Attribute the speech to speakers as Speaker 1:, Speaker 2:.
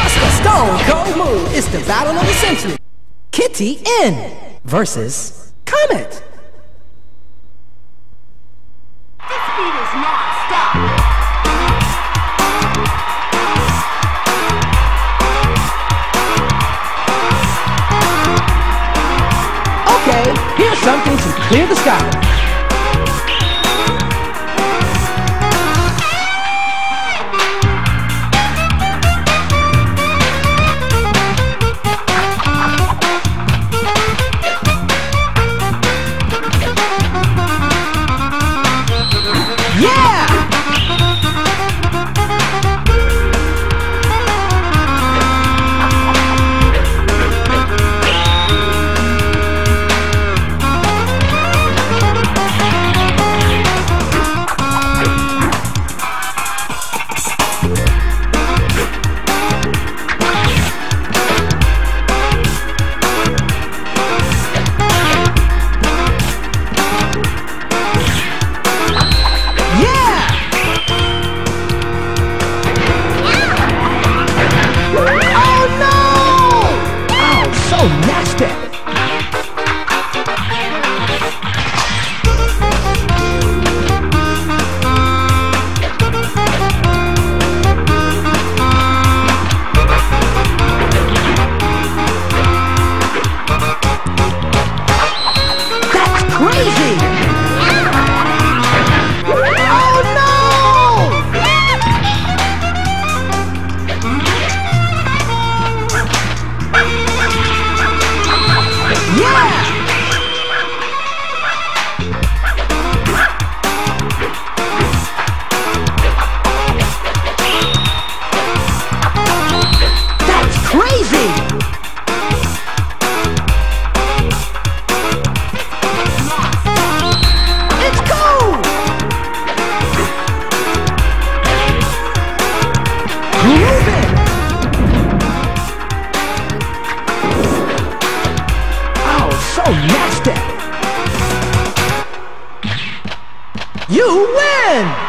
Speaker 1: It's the stone, go moon. Is the battle of the century. Kitty N versus Comet. Here's something to clear the sky. That's You win!